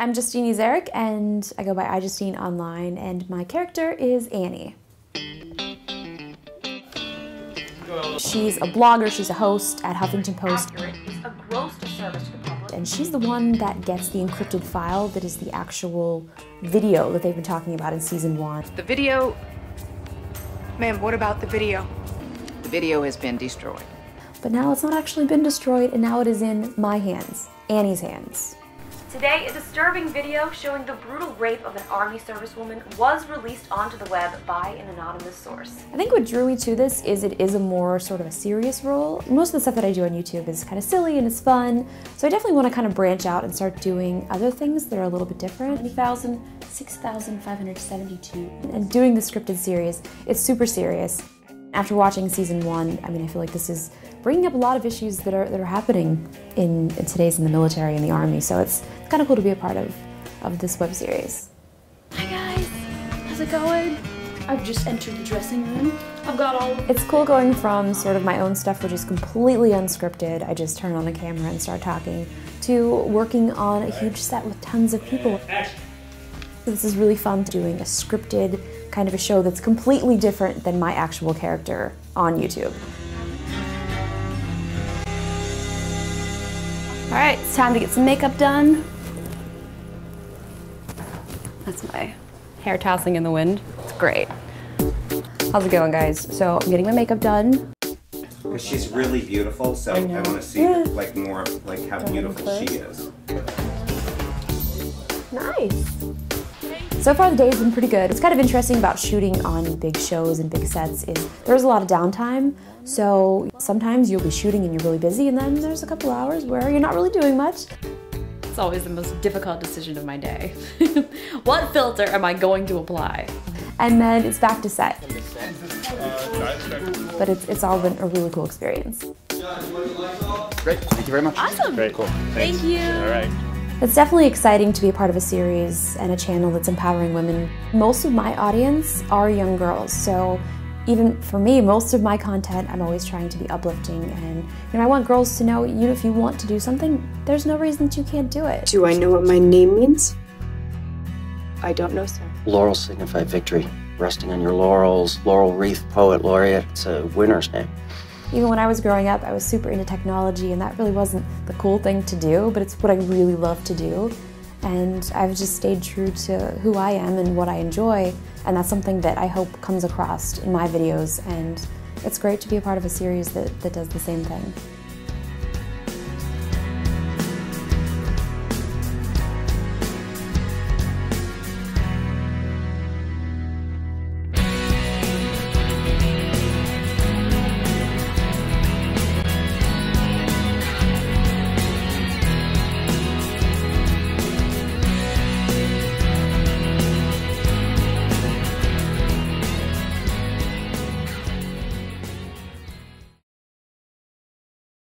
I'm Justine Ezarik, and I go by iJustine online, and my character is Annie. She's a blogger, she's a host at Huffington Post. a gross to the. And she's the one that gets the encrypted file that is the actual video that they've been talking about in season one. The video. Ma'am, what about the video? The video has been destroyed. But now it's not actually been destroyed, and now it is in my hands, Annie's hands. Today, a disturbing video showing the brutal rape of an army servicewoman was released onto the web by an anonymous source. I think what drew me to this is it is a more sort of a serious role. Most of the stuff that I do on YouTube is kind of silly and it's fun, so I definitely want to kind of branch out and start doing other things that are a little bit different. 20,000, 6,572. And doing the scripted series, it's super serious. After watching season one, I mean, I feel like this is bringing up a lot of issues that are, that are happening in, in today's in the military and the army, so it's, it's kind of cool to be a part of, of this web series. Hi guys, how's it going? I've just entered the dressing room. I've got all It's cool going from sort of my own stuff, which is completely unscripted, I just turn on the camera and start talking, to working on a huge set with tons of people. This is really fun doing a scripted kind of a show that's completely different than my actual character on YouTube. All right, it's time to get some makeup done. That's my hair tossing in the wind. It's great. How's it going, guys? So I'm getting my makeup done. She's really beautiful, so I, want to see Yeah. like more of like how beautiful she is. Nice. So far the day has been pretty good. What's kind of interesting about shooting on big shows and big sets is there's a lot of downtime. So sometimes you'll be shooting and you're really busy and then there's a couple hours where you're not really doing much. It's always the most difficult decision of my day. what filter am I going to apply? And then it's back to set. Uh, but it's, it's all been a really cool experience. Great. Thank you very much. Awesome. Very cool. Thank you. All right. It's definitely exciting to be a part of a series and a channel that's empowering women. Most of my audience are young girls, so even for me, most of my content, I'm always trying to be uplifting and you know, I want girls to know, you know, if you want to do something, there's no reason that you can't do it. Do I know what my name means? I don't know, sir. Laurel signify victory. Resting on your laurels, laurel wreath, poet laureate. It's a winner's name. Even when I was growing up, I was super into technology and that really wasn't the cool thing to do, but it's what I really love to do. And I've just stayed true to who I am and what I enjoy, and that's something that I hope comes across in my videos, and it's great to be a part of a series that, that does the same thing.